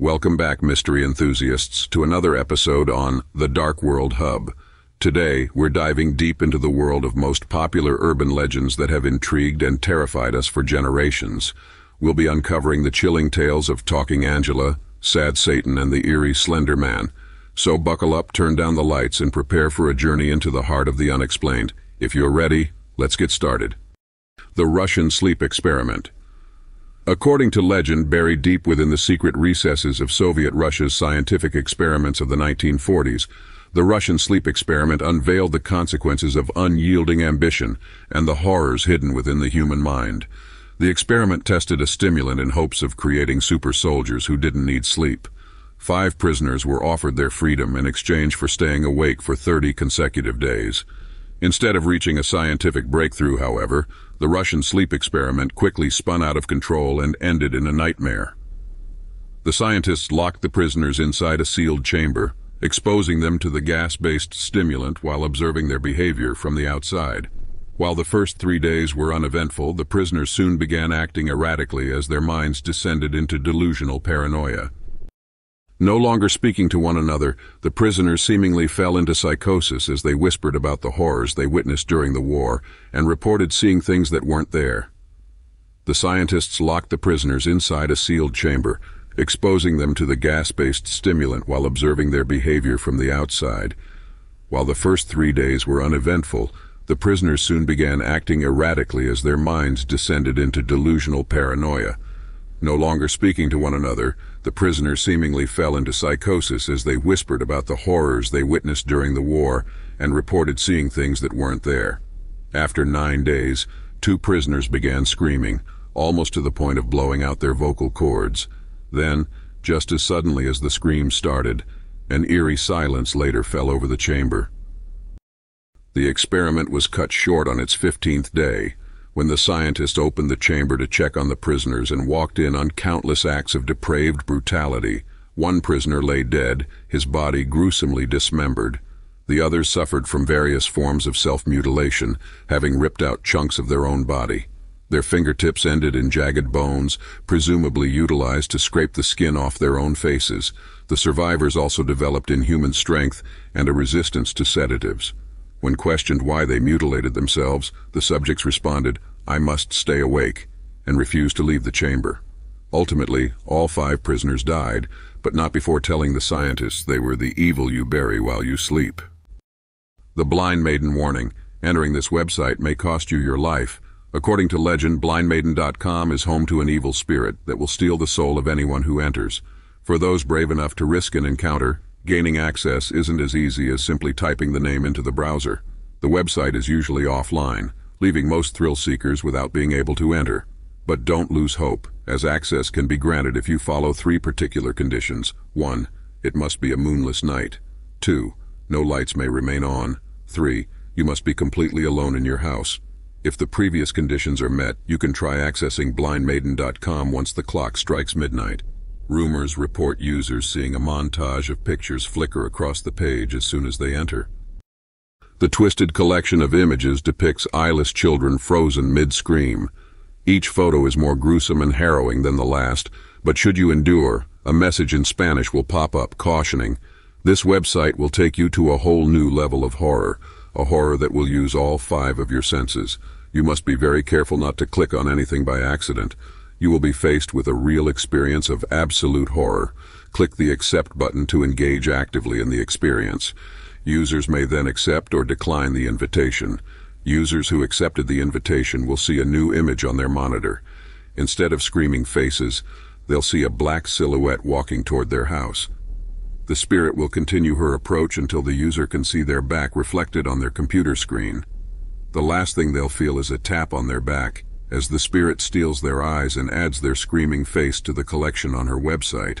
Welcome back, mystery enthusiasts, to another episode on The Dark World Hub. Today, we're diving deep into the world of most popular urban legends that have intrigued and terrified us for generations. We'll be uncovering the chilling tales of Talking Angela, Sad Satan, and the eerie Slender Man. So buckle up, turn down the lights, and prepare for a journey into the heart of the unexplained. If you're ready, let's get started. The Russian Sleep Experiment According to legend, buried deep within the secret recesses of Soviet Russia's scientific experiments of the 1940s, the Russian sleep experiment unveiled the consequences of unyielding ambition and the horrors hidden within the human mind. The experiment tested a stimulant in hopes of creating super soldiers who didn't need sleep. Five prisoners were offered their freedom in exchange for staying awake for 30 consecutive days. Instead of reaching a scientific breakthrough, however, the Russian sleep experiment quickly spun out of control and ended in a nightmare. The scientists locked the prisoners inside a sealed chamber, exposing them to the gas-based stimulant while observing their behavior from the outside. While the first three days were uneventful, the prisoners soon began acting erratically as their minds descended into delusional paranoia. No longer speaking to one another, the prisoners seemingly fell into psychosis as they whispered about the horrors they witnessed during the war and reported seeing things that weren't there. The scientists locked the prisoners inside a sealed chamber, exposing them to the gas-based stimulant while observing their behavior from the outside. While the first three days were uneventful, the prisoners soon began acting erratically as their minds descended into delusional paranoia. No longer speaking to one another, the prisoners seemingly fell into psychosis as they whispered about the horrors they witnessed during the war and reported seeing things that weren't there. After nine days, two prisoners began screaming, almost to the point of blowing out their vocal cords. Then, just as suddenly as the screams started, an eerie silence later fell over the chamber. The experiment was cut short on its 15th day, when the scientist opened the chamber to check on the prisoners and walked in on countless acts of depraved brutality. One prisoner lay dead, his body gruesomely dismembered. The others suffered from various forms of self-mutilation, having ripped out chunks of their own body. Their fingertips ended in jagged bones, presumably utilized to scrape the skin off their own faces. The survivors also developed inhuman strength and a resistance to sedatives. When questioned why they mutilated themselves, the subjects responded, I must stay awake, and refused to leave the chamber. Ultimately, all five prisoners died, but not before telling the scientists they were the evil you bury while you sleep. The Blind Maiden Warning. Entering this website may cost you your life. According to legend, blindmaiden.com is home to an evil spirit that will steal the soul of anyone who enters. For those brave enough to risk an encounter, Gaining access isn't as easy as simply typing the name into the browser. The website is usually offline, leaving most thrill seekers without being able to enter. But don't lose hope, as access can be granted if you follow three particular conditions. 1. It must be a moonless night. 2. No lights may remain on. 3. You must be completely alone in your house. If the previous conditions are met, you can try accessing blindmaiden.com once the clock strikes midnight. Rumors report users seeing a montage of pictures flicker across the page as soon as they enter. The twisted collection of images depicts eyeless children frozen mid-scream. Each photo is more gruesome and harrowing than the last, but should you endure, a message in Spanish will pop up cautioning, this website will take you to a whole new level of horror, a horror that will use all five of your senses. You must be very careful not to click on anything by accident you will be faced with a real experience of absolute horror. Click the Accept button to engage actively in the experience. Users may then accept or decline the invitation. Users who accepted the invitation will see a new image on their monitor. Instead of screaming faces, they'll see a black silhouette walking toward their house. The spirit will continue her approach until the user can see their back reflected on their computer screen. The last thing they'll feel is a tap on their back as the spirit steals their eyes and adds their screaming face to the collection on her website.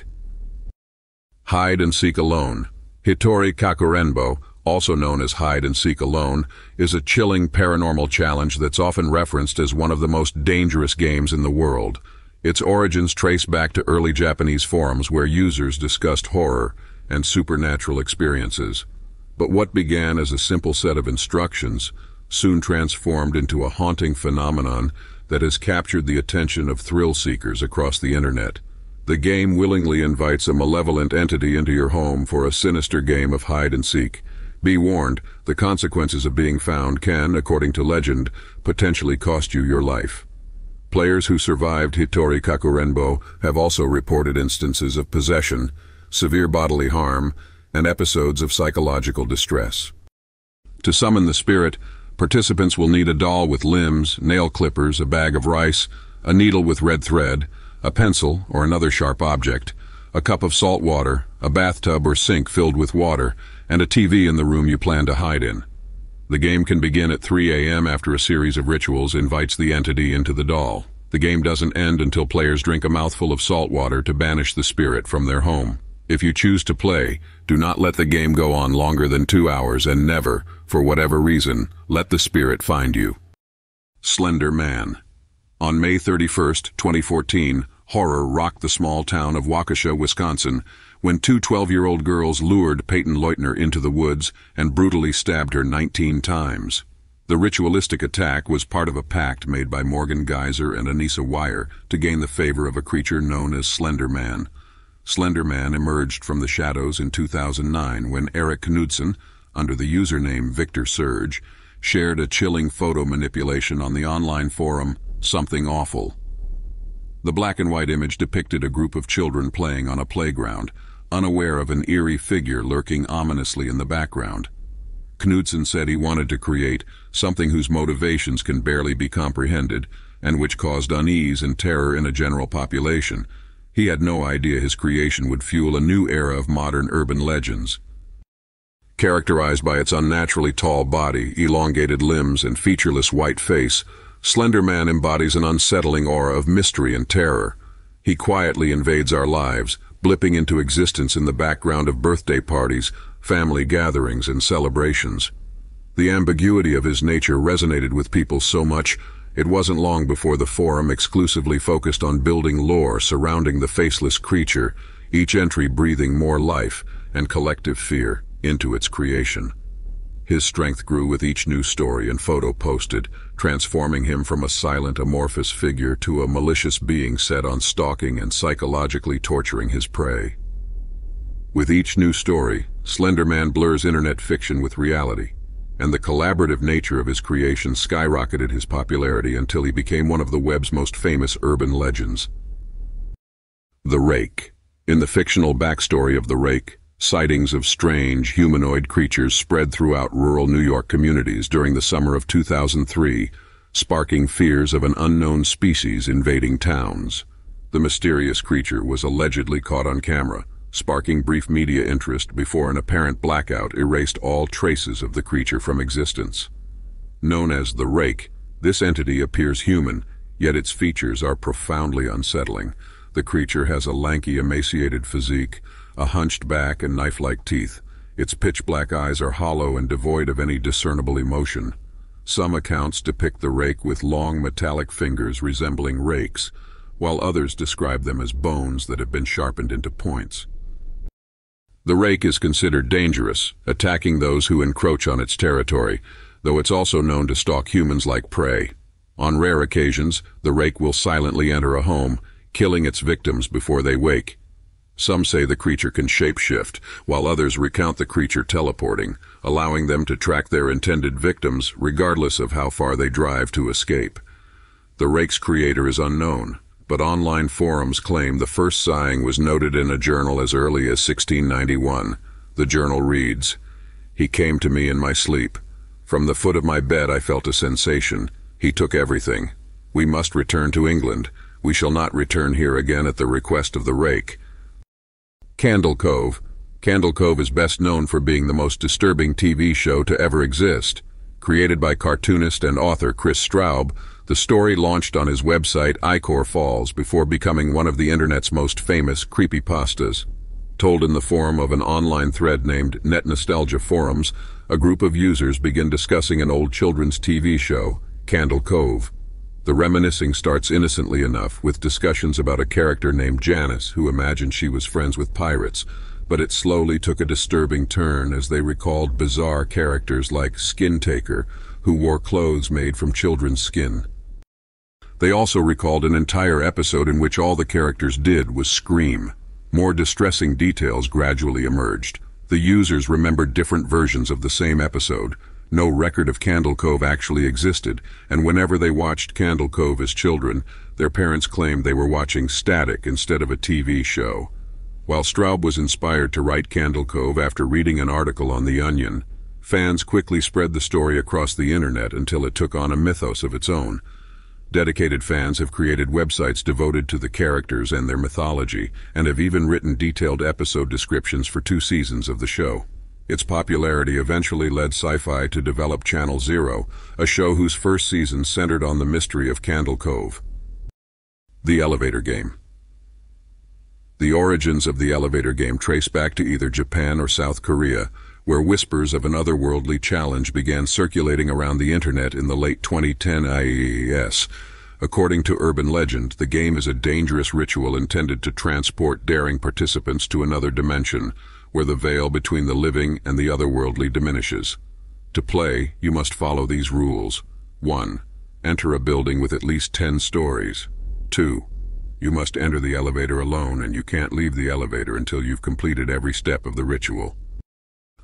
Hide and Seek Alone Hitori Kakurenbo, also known as Hide and Seek Alone, is a chilling paranormal challenge that's often referenced as one of the most dangerous games in the world. Its origins trace back to early Japanese forums where users discussed horror and supernatural experiences. But what began as a simple set of instructions soon transformed into a haunting phenomenon that has captured the attention of thrill seekers across the internet. The game willingly invites a malevolent entity into your home for a sinister game of hide and seek. Be warned, the consequences of being found can, according to legend, potentially cost you your life. Players who survived Hitori Kakurenbo have also reported instances of possession, severe bodily harm, and episodes of psychological distress. To summon the spirit, participants will need a doll with limbs, nail clippers, a bag of rice, a needle with red thread, a pencil or another sharp object, a cup of salt water, a bathtub or sink filled with water, and a TV in the room you plan to hide in. The game can begin at 3 a.m. after a series of rituals invites the entity into the doll. The game doesn't end until players drink a mouthful of salt water to banish the spirit from their home. If you choose to play, do not let the game go on longer than two hours and never, for whatever reason, let the spirit find you. Slender Man On May 31, 2014, horror rocked the small town of Waukesha, Wisconsin, when two 12-year-old girls lured Peyton Leutner into the woods and brutally stabbed her 19 times. The ritualistic attack was part of a pact made by Morgan Geyser and Anissa Weier to gain the favor of a creature known as Slender Man. Slender Man emerged from the shadows in 2009 when Eric Knudsen, under the username Victor Surge, shared a chilling photo manipulation on the online forum Something Awful. The black and white image depicted a group of children playing on a playground, unaware of an eerie figure lurking ominously in the background. Knudsen said he wanted to create something whose motivations can barely be comprehended and which caused unease and terror in a general population. He had no idea his creation would fuel a new era of modern urban legends. Characterized by its unnaturally tall body, elongated limbs, and featureless white face, Slender Man embodies an unsettling aura of mystery and terror. He quietly invades our lives, blipping into existence in the background of birthday parties, family gatherings, and celebrations. The ambiguity of his nature resonated with people so much, it wasn't long before the forum exclusively focused on building lore surrounding the faceless creature, each entry breathing more life and collective fear into its creation. His strength grew with each new story and photo posted, transforming him from a silent, amorphous figure to a malicious being set on stalking and psychologically torturing his prey. With each new story, Slenderman blurs internet fiction with reality, and the collaborative nature of his creation skyrocketed his popularity until he became one of the web's most famous urban legends. The Rake. In the fictional backstory of The Rake, Sightings of strange, humanoid creatures spread throughout rural New York communities during the summer of 2003, sparking fears of an unknown species invading towns. The mysterious creature was allegedly caught on camera, sparking brief media interest before an apparent blackout erased all traces of the creature from existence. Known as the Rake, this entity appears human, yet its features are profoundly unsettling. The creature has a lanky, emaciated physique, a hunched back and knife-like teeth. Its pitch-black eyes are hollow and devoid of any discernible emotion. Some accounts depict the rake with long metallic fingers resembling rakes, while others describe them as bones that have been sharpened into points. The rake is considered dangerous, attacking those who encroach on its territory, though it's also known to stalk humans like prey. On rare occasions, the rake will silently enter a home, killing its victims before they wake. Some say the creature can shapeshift, while others recount the creature teleporting, allowing them to track their intended victims regardless of how far they drive to escape. The rake's creator is unknown, but online forums claim the first sighting was noted in a journal as early as 1691. The journal reads, He came to me in my sleep. From the foot of my bed I felt a sensation. He took everything. We must return to England. We shall not return here again at the request of the rake. Candle Cove. Candle Cove is best known for being the most disturbing TV show to ever exist. Created by cartoonist and author Kris Straub, the story launched on his website Ichor Falls before becoming one of the internet's most famous creepypastas. Told in the form of an online thread named Net Nostalgia Forums, a group of users begin discussing an old children's TV show, Candle Cove. The reminiscing starts innocently enough, with discussions about a character named Janice who imagined she was friends with pirates, but it slowly took a disturbing turn as they recalled bizarre characters like Skin Taker, who wore clothes made from children's skin. They also recalled an entire episode in which all the characters did was scream. More distressing details gradually emerged. The users remembered different versions of the same episode. No record of Candle Cove actually existed, and whenever they watched Candle Cove as children, their parents claimed they were watching static instead of a TV show. While Straub was inspired to write Candle Cove after reading an article on The Onion, fans quickly spread the story across the internet until it took on a mythos of its own. Dedicated fans have created websites devoted to the characters and their mythology, and have even written detailed episode descriptions for two seasons of the show. Its popularity eventually led Syfy to develop Channel Zero, a show whose first season centered on the mystery of Candle Cove. The Elevator Game The origins of the elevator game trace back to either Japan or South Korea, where whispers of an otherworldly challenge began circulating around the internet in the late 2010 IES. According to urban legend, the game is a dangerous ritual intended to transport daring participants to another dimension, where the veil between the living and the otherworldly diminishes. To play, you must follow these rules. 1. Enter a building with at least 10 stories. 2. You must enter the elevator alone and you can't leave the elevator until you've completed every step of the ritual.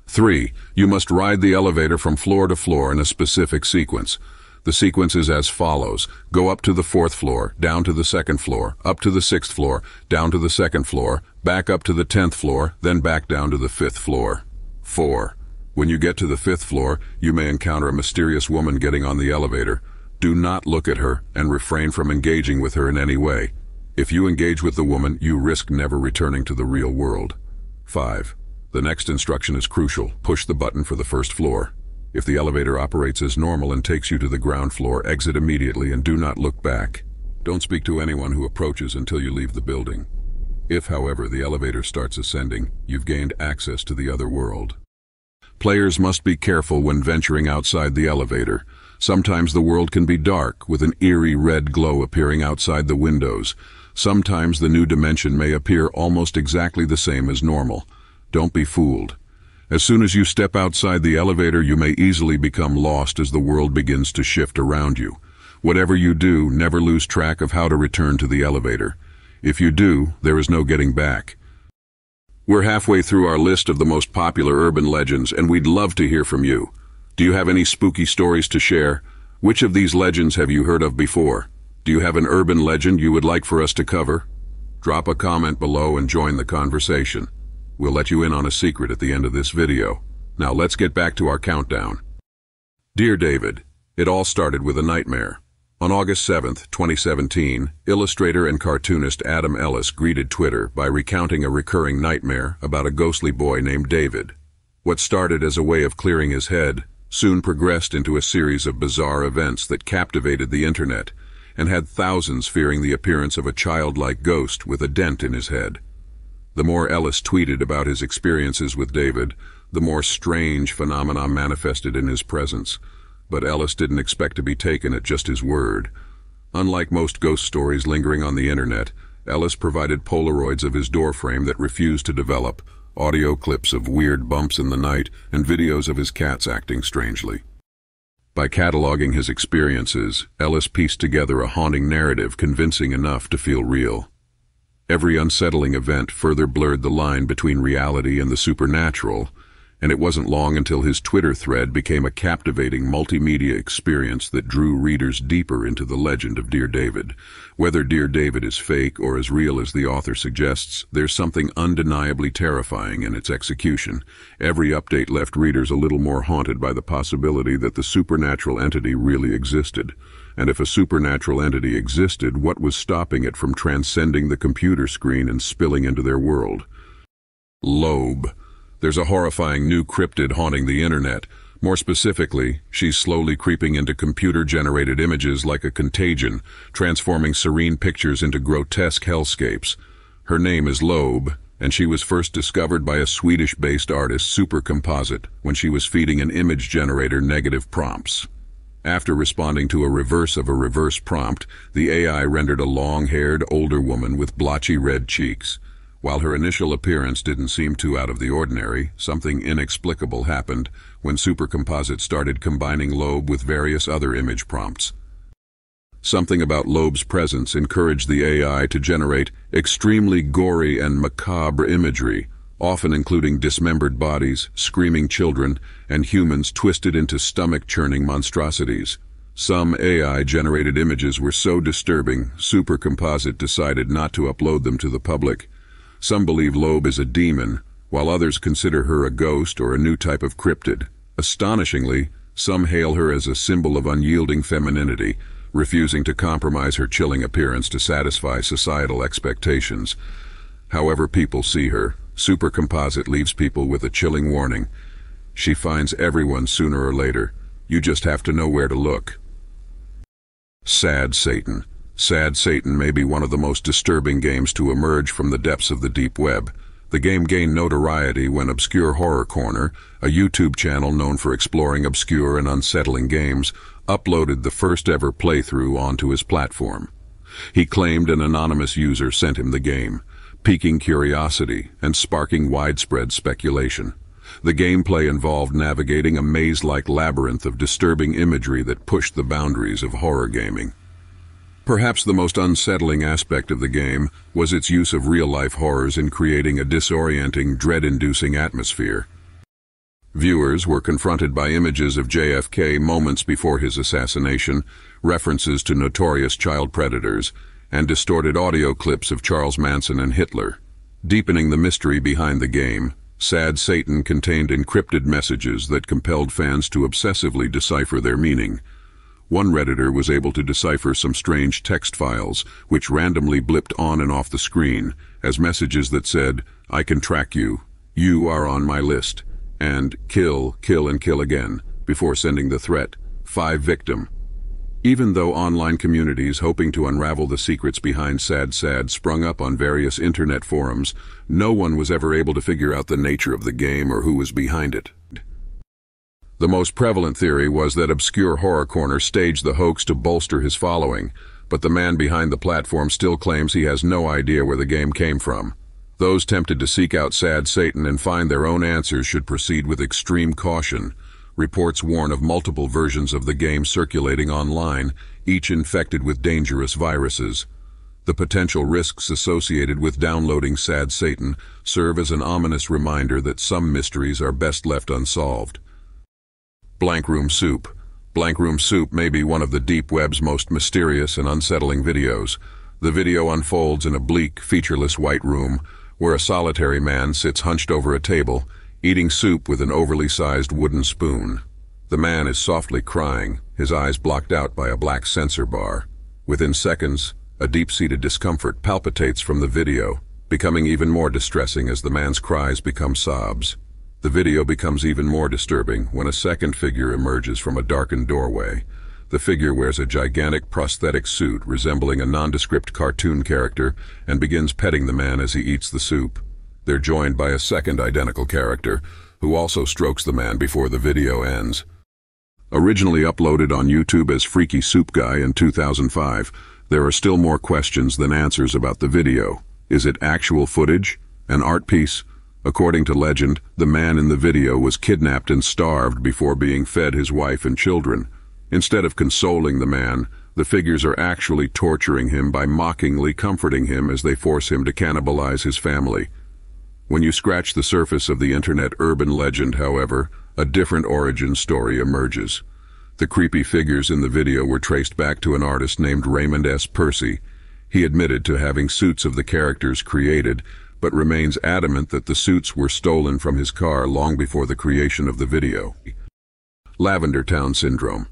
3. You must ride the elevator from floor to floor in a specific sequence. The sequence is as follows. Go up to the fourth floor, down to the second floor, up to the sixth floor, down to the second floor, back up to the tenth floor, then back down to the fifth floor. 4. When you get to the fifth floor, you may encounter a mysterious woman getting on the elevator. Do not look at her and refrain from engaging with her in any way. If you engage with the woman, you risk never returning to the real world. 5. The next instruction is crucial. Push the button for the first floor. If the elevator operates as normal and takes you to the ground floor, exit immediately and do not look back. Don't speak to anyone who approaches until you leave the building. If, however, the elevator starts ascending, you've gained access to the other world. Players must be careful when venturing outside the elevator. Sometimes the world can be dark, with an eerie red glow appearing outside the windows. Sometimes the new dimension may appear almost exactly the same as normal. Don't be fooled. As soon as you step outside the elevator, you may easily become lost as the world begins to shift around you. Whatever you do, never lose track of how to return to the elevator. If you do, there is no getting back. We're halfway through our list of the most popular urban legends, and we'd love to hear from you. Do you have any spooky stories to share? Which of these legends have you heard of before? Do you have an urban legend you would like for us to cover? Drop a comment below and join the conversation. We'll let you in on a secret at the end of this video. Now let's get back to our countdown. Dear David, it all started with a nightmare. On August 7, 2017, illustrator and cartoonist Adam Ellis greeted Twitter by recounting a recurring nightmare about a ghostly boy named David. What started as a way of clearing his head soon progressed into a series of bizarre events that captivated the internet and had thousands fearing the appearance of a childlike ghost with a dent in his head. The more Ellis tweeted about his experiences with David, the more strange phenomena manifested in his presence. But Ellis didn't expect to be taken at just his word. Unlike most ghost stories lingering on the internet, Ellis provided Polaroids of his doorframe that refused to develop, audio clips of weird bumps in the night, and videos of his cats acting strangely. By cataloging his experiences, Ellis pieced together a haunting narrative convincing enough to feel real. Every unsettling event further blurred the line between reality and the supernatural, and it wasn't long until his Twitter thread became a captivating multimedia experience that drew readers deeper into the legend of Dear David. Whether Dear David is fake or as real as the author suggests, there's something undeniably terrifying in its execution. Every update left readers a little more haunted by the possibility that the supernatural entity really existed. And if a supernatural entity existed, what was stopping it from transcending the computer screen and spilling into their world? Loab. There's a horrifying new cryptid haunting the internet. More specifically, she's slowly creeping into computer-generated images like a contagion, transforming serene pictures into grotesque hellscapes. Her name is Loab, and she was first discovered by a Swedish-based artist, Supercomposite, when she was feeding an image generator negative prompts. After responding to a reverse of a reverse prompt, the AI rendered a long-haired, older woman with blotchy red cheeks. While her initial appearance didn't seem too out of the ordinary, something inexplicable happened when Supercomposite started combining Loab with various other image prompts. Something about Loab's presence encouraged the AI to generate extremely gory and macabre imagery, often including dismembered bodies, screaming children, and humans twisted into stomach-churning monstrosities. Some AI-generated images were so disturbing, Supercomposite decided not to upload them to the public. Some believe Loab is a demon, while others consider her a ghost or a new type of cryptid. Astonishingly, some hail her as a symbol of unyielding femininity, refusing to compromise her chilling appearance to satisfy societal expectations. However people see her, Supercomposite leaves people with a chilling warning. She finds everyone sooner or later. You just have to know where to look. Sad Satan. Sad Satan may be one of the most disturbing games to emerge from the depths of the deep web. The game gained notoriety when Obscure Horror Corner, a YouTube channel known for exploring obscure and unsettling games, uploaded the first ever playthrough onto his platform. He claimed an anonymous user sent him the game, piquing curiosity and sparking widespread speculation. The gameplay involved navigating a maze-like labyrinth of disturbing imagery that pushed the boundaries of horror gaming. Perhaps the most unsettling aspect of the game was its use of real-life horrors in creating a disorienting, dread-inducing atmosphere. Viewers were confronted by images of JFK moments before his assassination, references to notorious child predators, and distorted audio clips of Charles Manson and Hitler. Deepening the mystery behind the game, Sad Satan contained encrypted messages that compelled fans to obsessively decipher their meaning. One Redditor was able to decipher some strange text files, which randomly blipped on and off the screen, as messages that said, I can track you, you are on my list, and kill, kill and kill again, before sending the threat, five victim, even though online communities hoping to unravel the secrets behind Sad Satan sprung up on various internet forums, no one was ever able to figure out the nature of the game or who was behind it. The most prevalent theory was that Obscure Horror Corner staged the hoax to bolster his following, but the man behind the platform still claims he has no idea where the game came from. Those tempted to seek out Sad Satan and find their own answers should proceed with extreme caution, Reports warn of multiple versions of the game circulating online, each infected with dangerous viruses. The potential risks associated with downloading Sad Satan serve as an ominous reminder that some mysteries are best left unsolved. Blank Room Soup Blank Room Soup may be one of the deep web's most mysterious and unsettling videos. The video unfolds in a bleak, featureless white room, where a solitary man sits hunched over a table, eating soup with an overly sized wooden spoon. The man is softly crying, his eyes blocked out by a black sensor bar. Within seconds, a deep-seated discomfort palpitates from the video, becoming even more distressing as the man's cries become sobs. The video becomes even more disturbing when a second figure emerges from a darkened doorway. The figure wears a gigantic prosthetic suit resembling a nondescript cartoon character and begins petting the man as he eats the soup. They're joined by a second identical character, who also strokes the man before the video ends. Originally uploaded on YouTube as Freaky Soup Guy in 2005, there are still more questions than answers about the video. Is it actual footage? An art piece? According to legend, the man in the video was kidnapped and starved before being fed his wife and children. Instead of consoling the man, the figures are actually torturing him by mockingly comforting him as they force him to cannibalize his family. When you scratch the surface of the internet urban legend, however, a different origin story emerges. The creepy figures in the video were traced back to an artist named Raymond S. Persi. He admitted to having suits of the characters created, but remains adamant that the suits were stolen from his car long before the creation of the video. Lavender Town Syndrome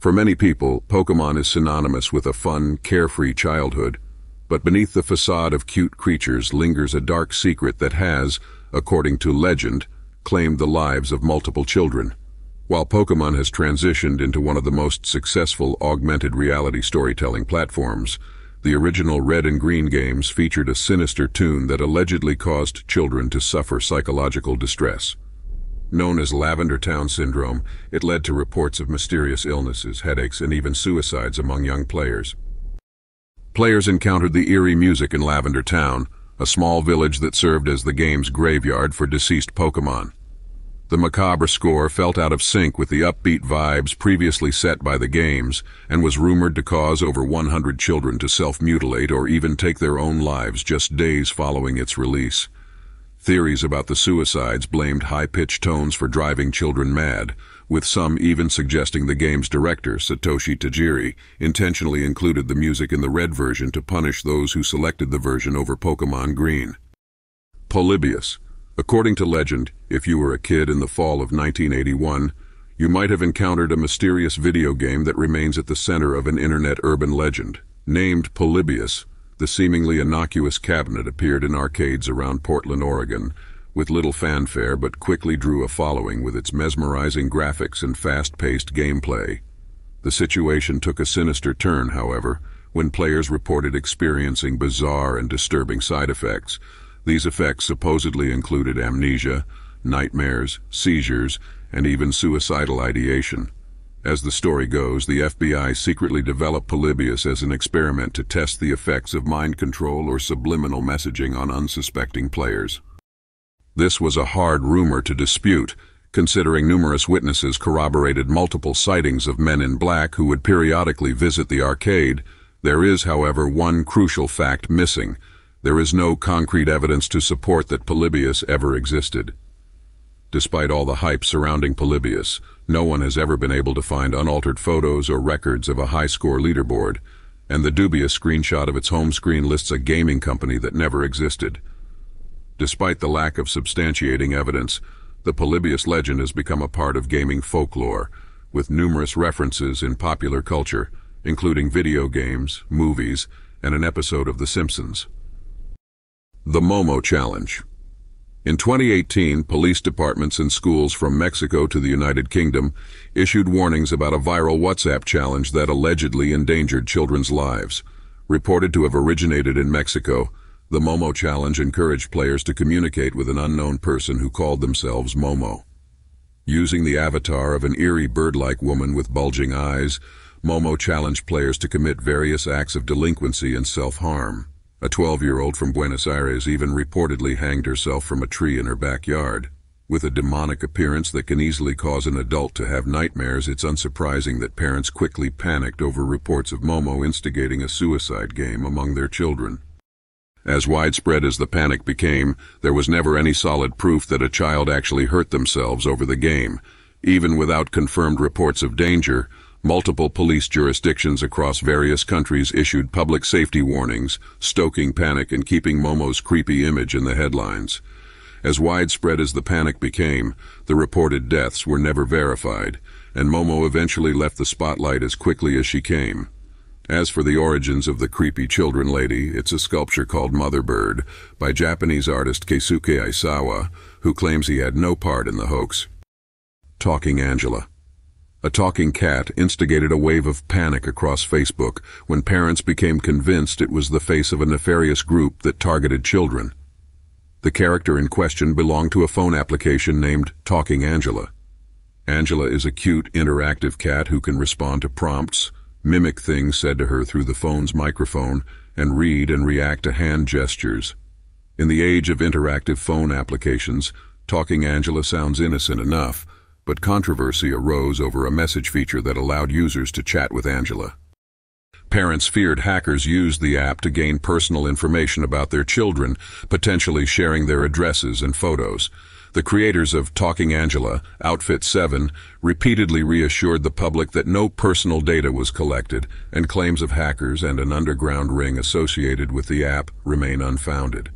For many people, Pokemon is synonymous with a fun, carefree childhood, but beneath the facade of cute creatures lingers a dark secret that has, according to legend, claimed the lives of multiple children. While Pokemon has transitioned into one of the most successful augmented reality storytelling platforms, the original Red and Green games featured a sinister tune that allegedly caused children to suffer psychological distress. Known as Lavender Town Syndrome, it led to reports of mysterious illnesses, headaches, and even suicides among young players. Players encountered the eerie music in Lavender Town, a small village that served as the game's graveyard for deceased Pokemon. The macabre score felt out of sync with the upbeat vibes previously set by the games and was rumored to cause over 100 children to self-mutilate or even take their own lives just days following its release. Theories about the suicides blamed high-pitched tones for driving children mad, with some even suggesting the game's director, Satoshi Tajiri, intentionally included the music in the red version to punish those who selected the version over Pokemon Green. Polybius According to legend, if you were a kid in the fall of 1981, you might have encountered a mysterious video game that remains at the center of an internet urban legend. Named Polybius, the seemingly innocuous cabinet appeared in arcades around Portland, Oregon, with little fanfare but quickly drew a following with its mesmerizing graphics and fast-paced gameplay. The situation took a sinister turn, however, when players reported experiencing bizarre and disturbing side effects, these effects supposedly included amnesia, nightmares, seizures, and even suicidal ideation. As the story goes, the FBI secretly developed Polybius as an experiment to test the effects of mind control or subliminal messaging on unsuspecting players. This was a hard rumor to dispute, considering numerous witnesses corroborated multiple sightings of men in black who would periodically visit the arcade. There is, however, one crucial fact missing, there is no concrete evidence to support that Polybius ever existed. Despite all the hype surrounding Polybius, no one has ever been able to find unaltered photos or records of a high-score leaderboard, and the dubious screenshot of its home screen lists a gaming company that never existed. Despite the lack of substantiating evidence, the Polybius legend has become a part of gaming folklore, with numerous references in popular culture, including video games, movies, and an episode of The Simpsons. The Momo Challenge In 2018, police departments and schools from Mexico to the United Kingdom issued warnings about a viral WhatsApp challenge that allegedly endangered children's lives. Reported to have originated in Mexico, the Momo Challenge encouraged players to communicate with an unknown person who called themselves Momo. Using the avatar of an eerie bird-like woman with bulging eyes, Momo challenged players to commit various acts of delinquency and self-harm. A 12-year-old from Buenos Aires even reportedly hanged herself from a tree in her backyard. With a demonic appearance that can easily cause an adult to have nightmares, it's unsurprising that parents quickly panicked over reports of Momo instigating a suicide game among their children. As widespread as the panic became, there was never any solid proof that a child actually hurt themselves over the game. Even without confirmed reports of danger, Multiple police jurisdictions across various countries issued public safety warnings, stoking panic and keeping Momo's creepy image in the headlines. As widespread as the panic became, the reported deaths were never verified, and Momo eventually left the spotlight as quickly as she came. As for the origins of the creepy children lady, it's a sculpture called Mother Bird by Japanese artist Keisuke Aisawa, who claims he had no part in the hoax. Talking Angela a talking cat instigated a wave of panic across Facebook when parents became convinced it was the face of a nefarious group that targeted children. The character in question belonged to a phone application named Talking Angela. Angela is a cute, interactive cat who can respond to prompts, mimic things said to her through the phone's microphone, and read and react to hand gestures. In the age of interactive phone applications, Talking Angela sounds innocent enough, but controversy arose over a message feature that allowed users to chat with Angela. Parents feared hackers used the app to gain personal information about their children, potentially sharing their addresses and photos. The creators of Talking Angela, Outfit 7, repeatedly reassured the public that no personal data was collected, and claims of hackers and an underground ring associated with the app remain unfounded.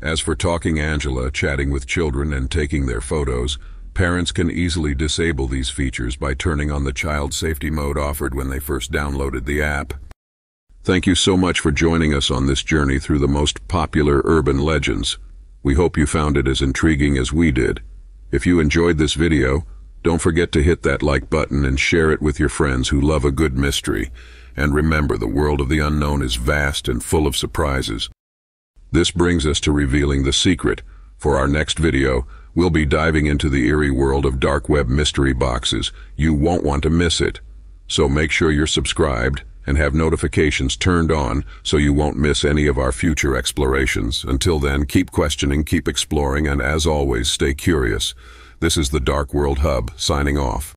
As for Talking Angela chatting with children and taking their photos, Parents can easily disable these features by turning on the child safety mode offered when they first downloaded the app. Thank you so much for joining us on this journey through the most popular urban legends. We hope you found it as intriguing as we did. If you enjoyed this video, don't forget to hit that like button and share it with your friends who love a good mystery. And remember, the world of the unknown is vast and full of surprises. This brings us to revealing the secret. For our next video, We'll be diving into the eerie world of dark web mystery boxes. You won't want to miss it. So make sure you're subscribed and have notifications turned on so you won't miss any of our future explorations. Until then, keep questioning, keep exploring, and as always, stay curious. This is the Dark World Hub, signing off.